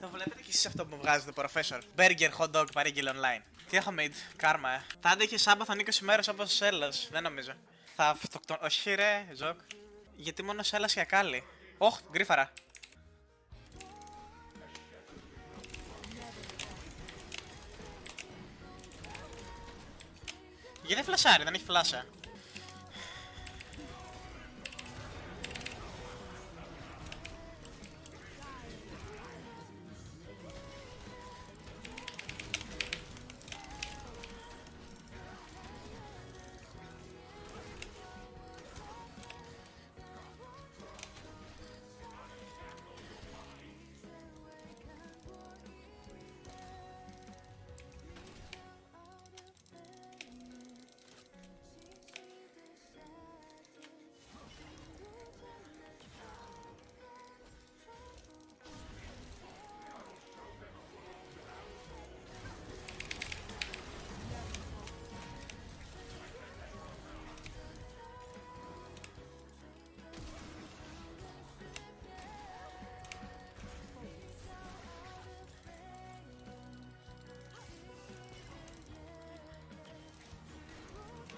Το βλέπετε κι εσείς αυτό που μου βγάζει το Porofessor; Burger, hot dog, παρήγγειλε online. Τι έχω mid, Karma, ε. Θα άντεχε subathon 20 μέρες όπως ο Έλλας, δεν νομίζω. Θα αυτοκτον... Όχι ρε, Ζοκ. Γιατί μόνο Sylas και Akali. Όχ, γκρίφαρα. Γιατί δεν φλασάρει, δεν έχει φλάσα;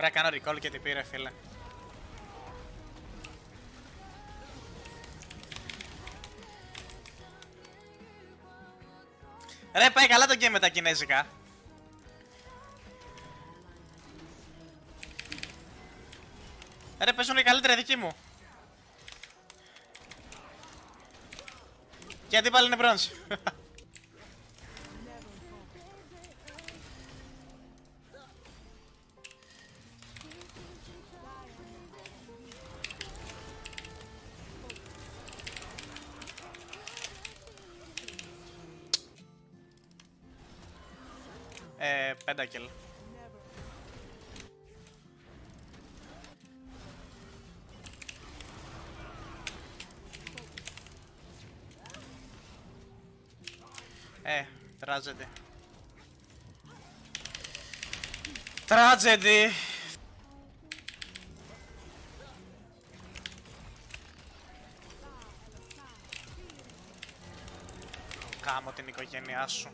Πρέπει να κάνω recall και τι πήρε, φίλε. Ρε, πάει καλά το game με τα κινέζικα. Ρε, παίζουν οι καλύτεροι δικοί μου. Και αντίπαλοι είναι bronze. ε, πέντακελ. Ε, tragedy. Tragedy! Κάμω την οικογένειά σου.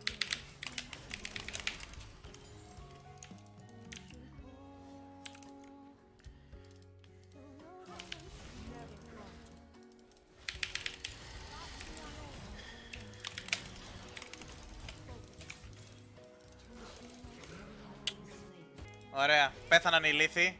Ωραία. Πέθαναν οι λύθοι.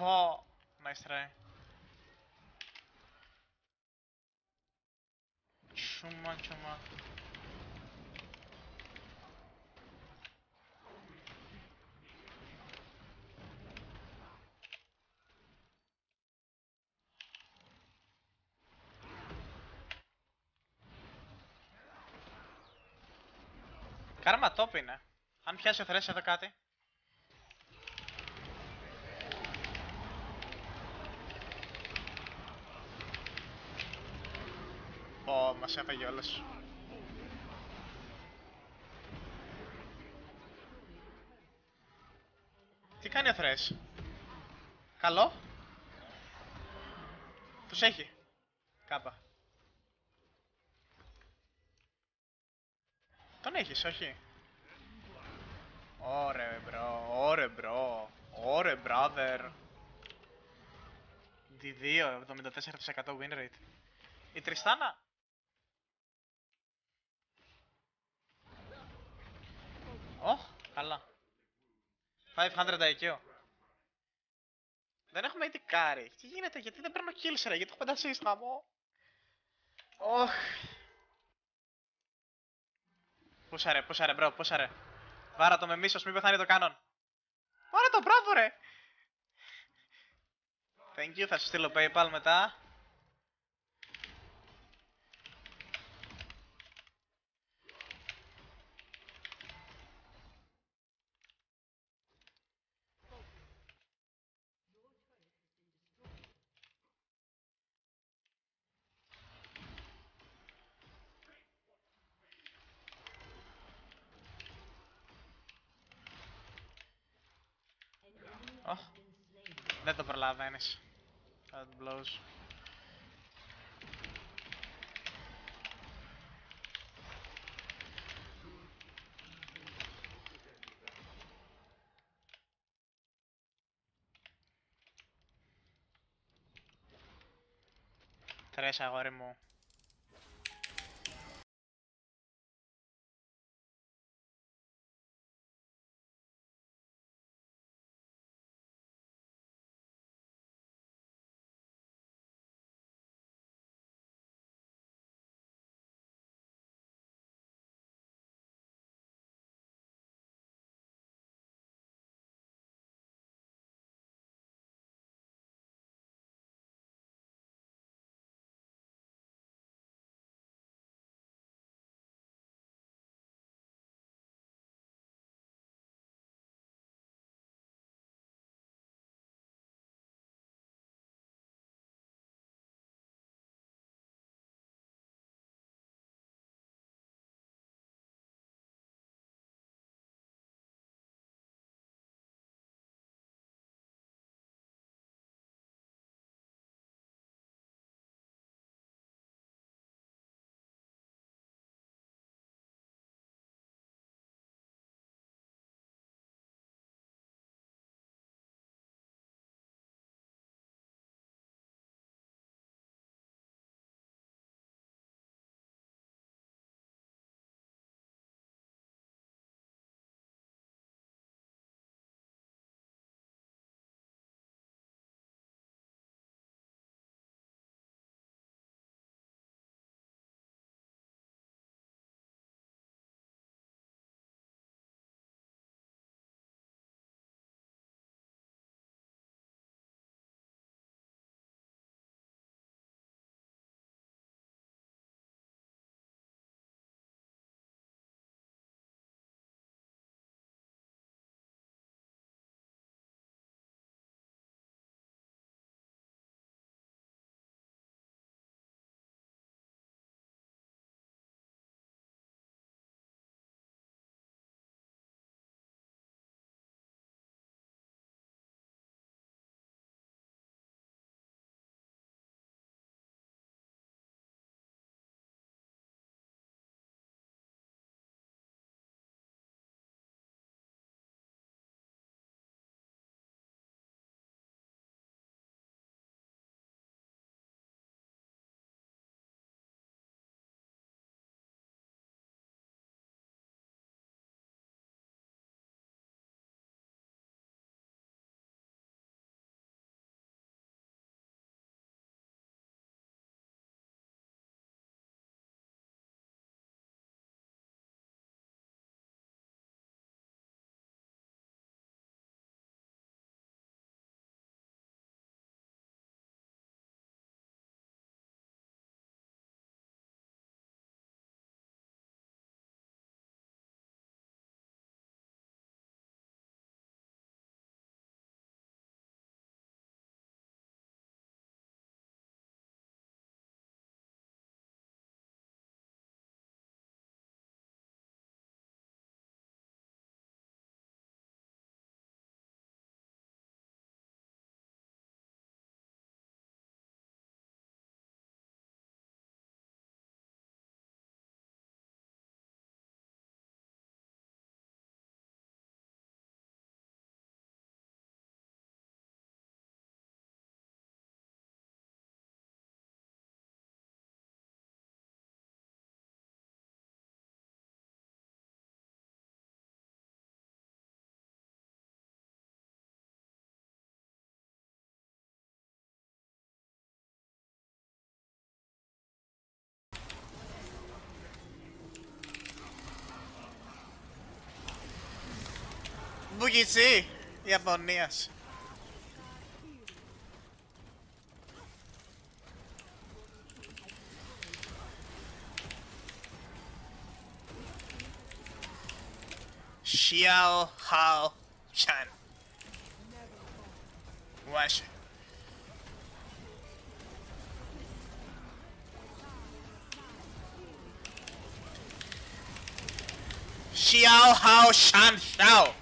Πω. Nice try. Τσούμα, τσούμα. Κάρμα top είναι. Αν πιάσει ο Θρές εδώ κάτι. Μας έφαγε όλες. Τι κάνει ο Θρές. Καλό; Τους έχει; Κάπα. Τον έχεις, όχι; Ωρε bro, ωρε bro, ωρε brother. D2, 74% win rate. Η Τριστάνα; Ωχ, καλά. 500 IQ. Δεν έχουμε ήδη carry. Τι γίνεται, γιατί δεν παίρνω kills ρε, γιατί έχω 5 assist γαμώ. Ωχ. Πούσα ρε, πούσα ρε bro, πούσα ρε. Βάρα το με μίσος, μην πεθάνει το cannon. Βάρα το, μπράβο ρε. Thank you, θα σου στείλω PayPal μετά. Δεν το προλαβαίνεις. Outblows. Τρες αγόρι μου. Bugisi y Aponeas. Xiao Hao Chan. Wash. Xiao Hao Shan Xiao.